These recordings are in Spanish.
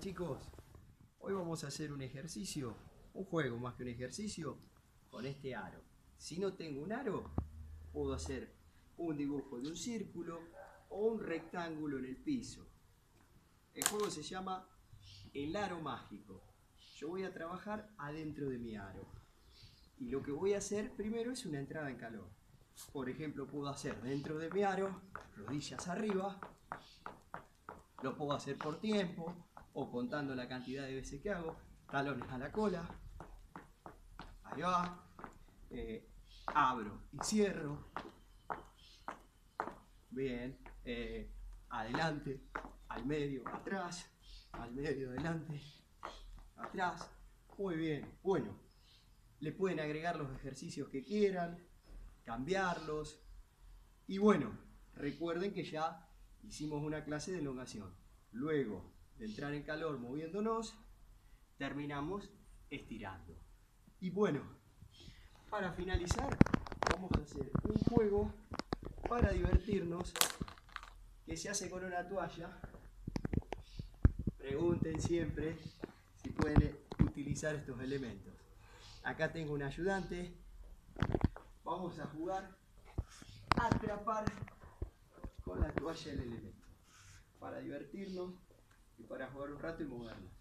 Chicos, hoy vamos a hacer un ejercicio, un juego más que un ejercicio, con este aro. Si no tengo un aro, puedo hacer un dibujo de un círculo o un rectángulo en el piso. El juego se llama el aro mágico. Yo voy a trabajar adentro de mi aro. Y lo que voy a hacer primero es una entrada en calor. Por ejemplo, puedo hacer dentro de mi aro, rodillas arriba, lo puedo hacer por tiempo o contando la cantidad de veces que hago. Talones a la cola. Ahí va. Eh, abro y cierro. Bien. Eh, adelante, al medio, atrás, al medio, adelante, atrás. Muy bien. Bueno, le pueden agregar los ejercicios que quieran, cambiarlos. Y bueno, recuerden que ya hicimos una clase de elongación. Luego de entrar en calor moviéndonos, terminamos estirando. Y bueno, para finalizar, vamos a hacer un juego para divertirnos que se hace con una toalla. Pregunten siempre si pueden utilizar estos elementos. Acá tengo un ayudante. Vamos a jugar a atrapar con la toalla el elemento. Para divertirnos y para jugar un rato y movernos.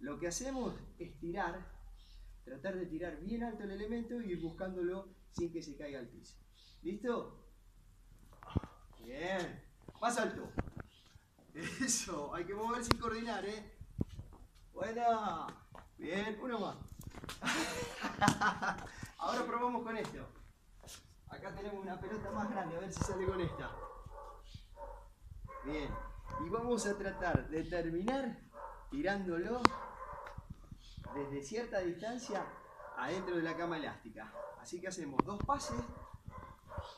Lo que hacemos es tirar, tratar de tirar bien alto el elemento y ir buscándolo sin que se caiga al piso. ¿Listo? Bien. Más alto. Eso, hay que mover sin coordinar, ¿eh? Buena. Bien, uno más. Ahora probamos con esto. Acá tenemos una pelota más grande, a ver si sale con esta. Bien. Y vamos a tratar de terminar tirándolo desde cierta distancia adentro de la cama elástica. Así que hacemos dos pases.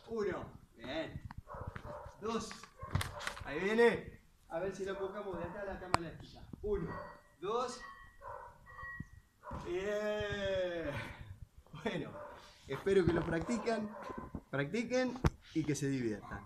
Uno. Bien. Dos. Ahí viene. A ver si lo enfocamos de acá a la cama elástica. Uno. Dos. Bien. Bueno, espero que lo practiquen, practiquen y que se diviertan.